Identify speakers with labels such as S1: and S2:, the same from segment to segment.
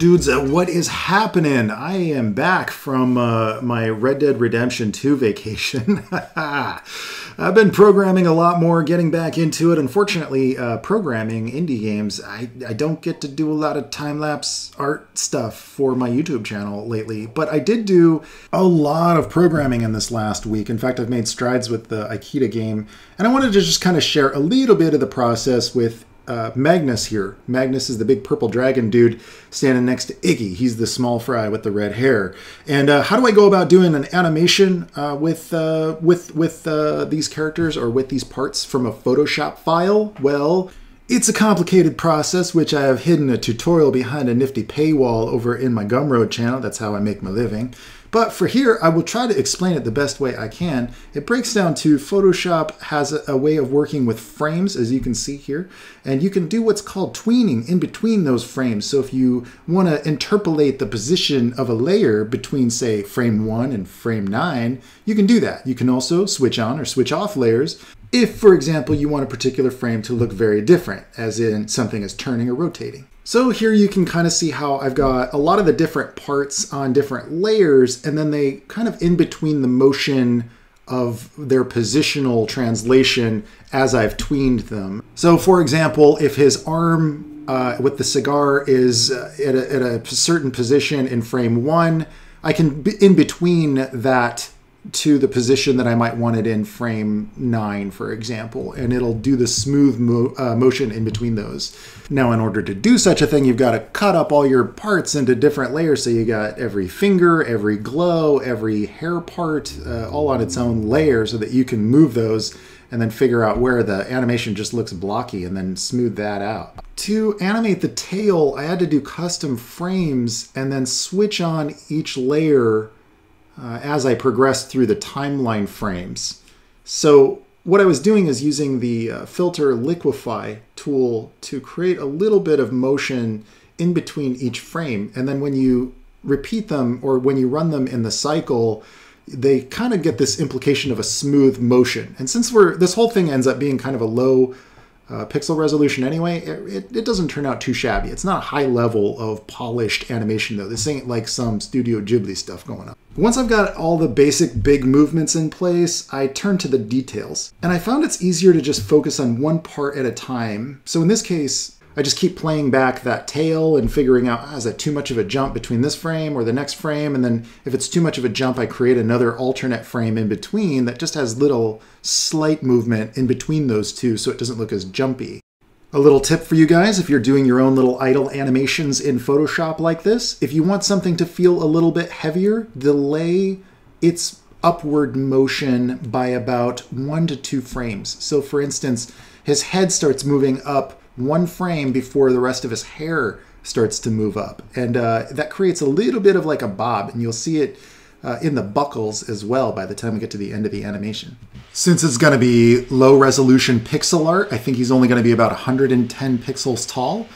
S1: dudes, uh, what is happening? I am back from uh, my Red Dead Redemption 2 vacation. I've been programming a lot more, getting back into it. Unfortunately, uh, programming indie games, I, I don't get to do a lot of time lapse art stuff for my YouTube channel lately, but I did do a lot of programming in this last week. In fact, I've made strides with the Ikeda game, and I wanted to just kind of share a little bit of the process with uh, Magnus here. Magnus is the big purple dragon dude standing next to Iggy. He's the small fry with the red hair. And uh, how do I go about doing an animation uh, with uh, with with uh, these characters or with these parts from a Photoshop file? Well. It's a complicated process, which I have hidden a tutorial behind a nifty paywall over in my Gumroad channel. That's how I make my living. But for here, I will try to explain it the best way I can. It breaks down to Photoshop has a, a, way of working with frames, as you can see here, and you can do what's called tweening in between those frames. So if you want to interpolate the position of a layer between, say, frame 1 and frame 9, you can do that. You can also switch on or switch off layers if, for example, you want a particular frame to look very different, as in something is turning or rotating. So here you can kind of see how I've got a lot of the different parts on different layers, and then they kind of in between the motion of their positional translation as I've tweened them. So for example, if his arm uh, with the cigar is uh, at, a, at a certain position in frame one, I can, in between that to the position that I might want it in frame 9, for example, and it'll do the smooth mo uh, motion in between those. Now, in order to do such a thing, you've got to cut up all your parts into different layers. So you got every finger, every glow, every hair part, uh, all on its own layer so that you can move those and then figure out where the animation just looks blocky and then smooth that out. To animate the tail, I had to do custom frames and then switch on each layer uh, as I progressed through the timeline frames. So what I was doing is using the uh, filter liquify tool to create a little bit of motion in between each frame. And then when you repeat them or when you run them in the cycle, they kind of get this implication of a smooth motion. And since we're this whole thing ends up being kind of a low uh, pixel resolution anyway, it, it, doesn't turn out too shabby. It's not a high level of polished animation though. This ain't like some Studio Ghibli stuff going on. Once I've got all the basic big movements in place, I turn to the details. And I found it's easier to just focus on one part at a time. So in this case, I just keep playing back that tail and figuring out, ah, is that too much of a jump between this frame or the next frame? And then if it's too much of a jump, I create another alternate frame in between that just has little slight movement in between those two so it doesn't look as jumpy. A little tip for you guys, if you're doing your own little idle animations in Photoshop like this, if you want something to feel a little bit heavier, delay its upward motion by about one to two frames. So for instance, his head starts moving up one frame before the rest of his hair starts to move up. And uh, that creates a little bit of like a bob, and you'll see it uh, in the buckles as well by the time we get to the end of the animation. Since it's going to be low resolution pixel art, I think he's only going to be about 110 pixels tall.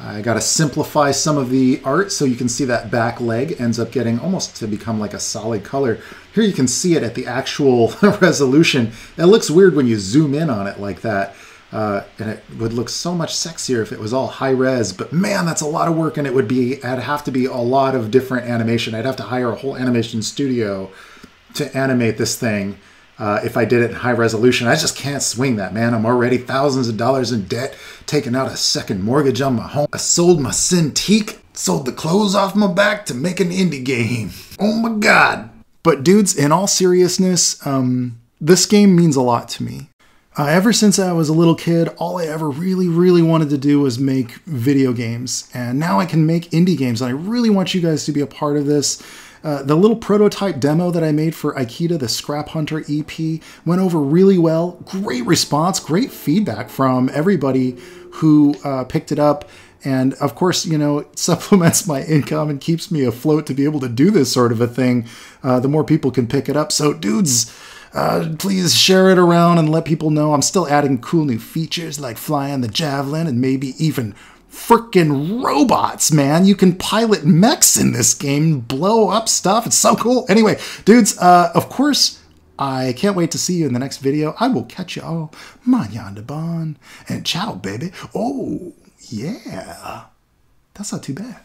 S1: I got to simplify some of the art so you can see that back leg ends up getting almost to become like a solid color. Here you can see it at the actual resolution. It looks weird when you zoom in on it like that. Uh, and it would look so much sexier if it was all high res, but man, that's a lot of work and it would be, I'd have to be a lot of different animation. I'd have to hire a whole animation studio to animate this thing uh, if I did it in high resolution. I just can't swing that, man. I'm already thousands of dollars in debt, taking out a second mortgage on my home. I sold my Cintiq, sold the clothes off my back to make an indie game. Oh my God. But dudes, in all seriousness, um, this game means a lot to me. Uh, ever since I was a little kid, all I ever really, really wanted to do was make video games. And now I can make indie games, and I really want you guys to be a part of this. Uh, the little prototype demo that I made for Ikeda, the Scrap Hunter EP, went over really well. Great response, great feedback from everybody who uh, picked it up. And of course, you know, it supplements my income and keeps me afloat to be able to do this sort of a thing. Uh, the more people can pick it up. So, dudes, uh, please share it around and let people know I'm still adding cool new features like flying the javelin and maybe even freaking robots, man. You can pilot mechs in this game, blow up stuff. It's so cool. Anyway, dudes, uh, of course, I can't wait to see you in the next video. I will catch you all mañana bon. And ciao, baby. Oh, yeah. That's not too bad.